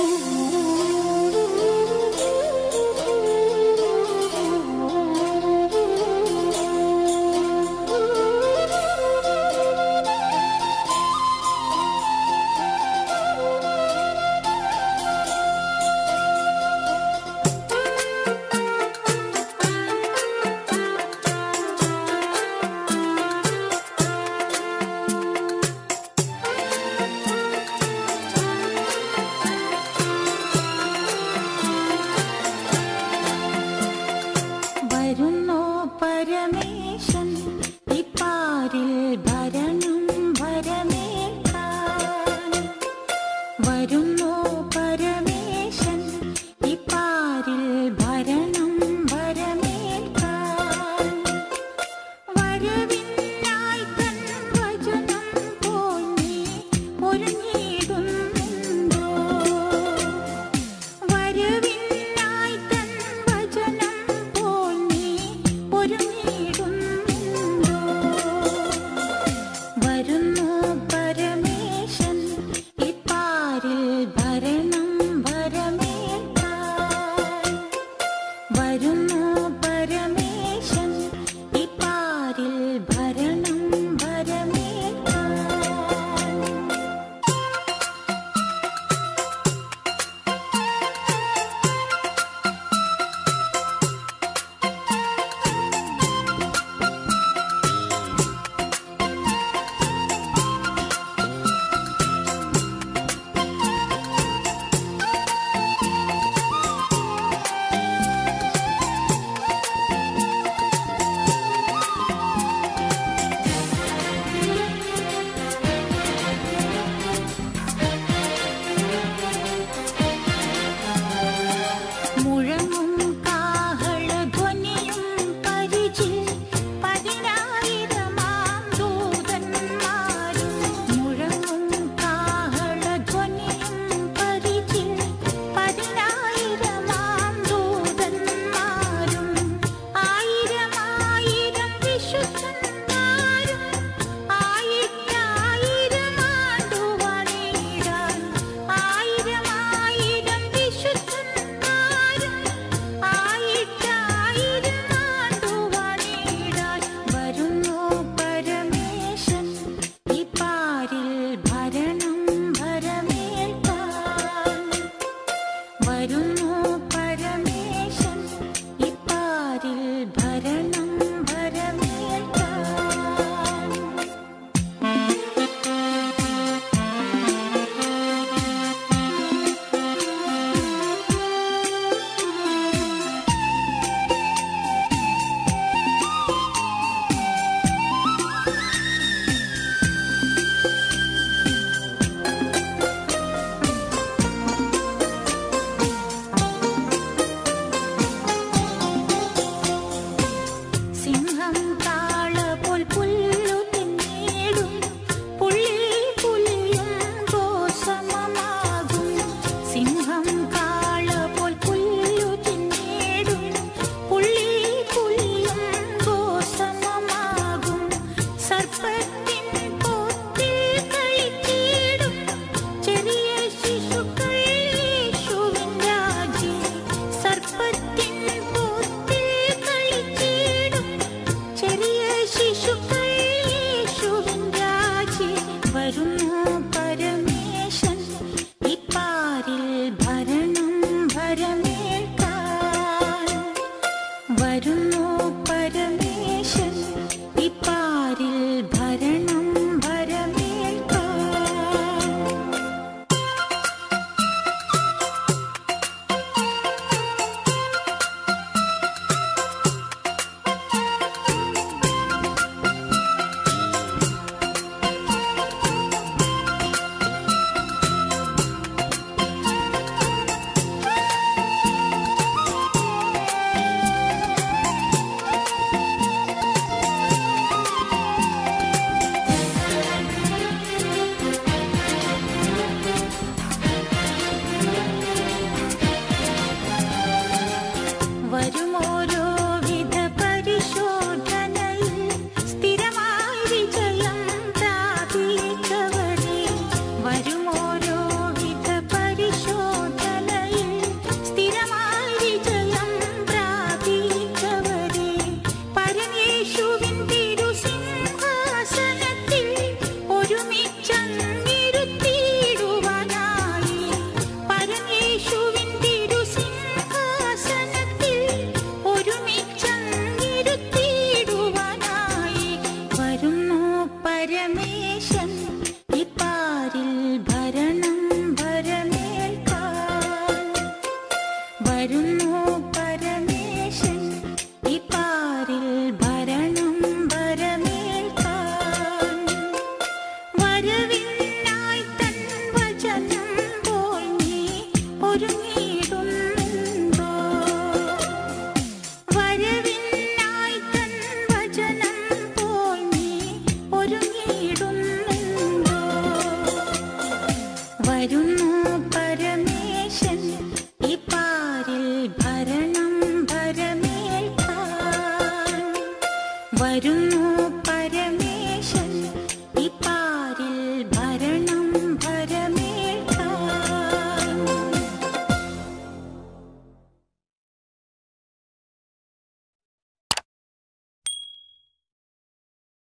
Ooh. വരുന്നോ പരമേശൻ 아주 멋